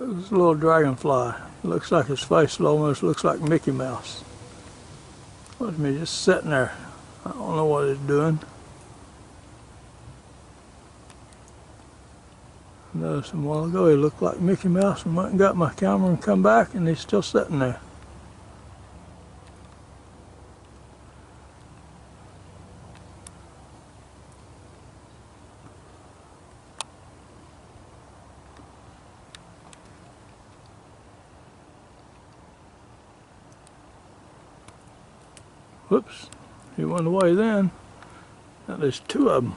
A little dragonfly. Looks like his face almost looks like Mickey Mouse. Watch me just sitting there. I don't know what he's doing. Noticed him a while ago he looked like Mickey Mouse and went and got my camera and come back and he's still sitting there. Whoops, he went away then. Now there's two of them.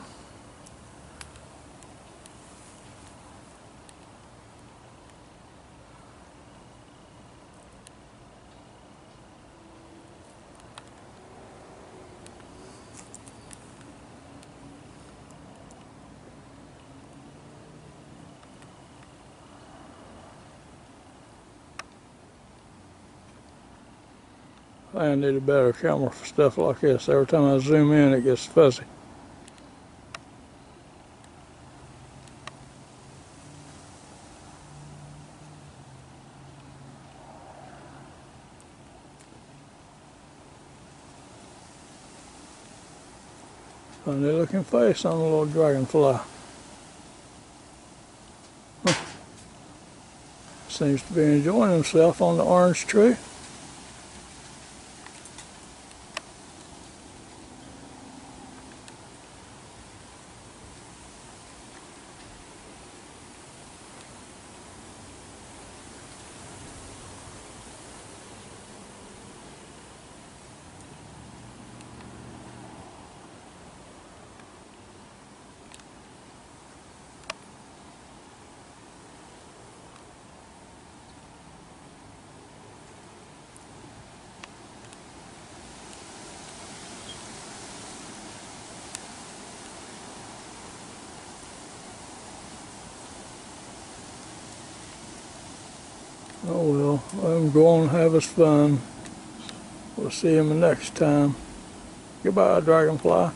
I need a better camera for stuff like this. Every time I zoom in, it gets fuzzy. Funny looking face on the little dragonfly. Huh. Seems to be enjoying himself on the orange tree. Oh well, let him go on and have his fun. We'll see him next time. Goodbye, Dragonfly.